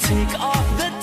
take off the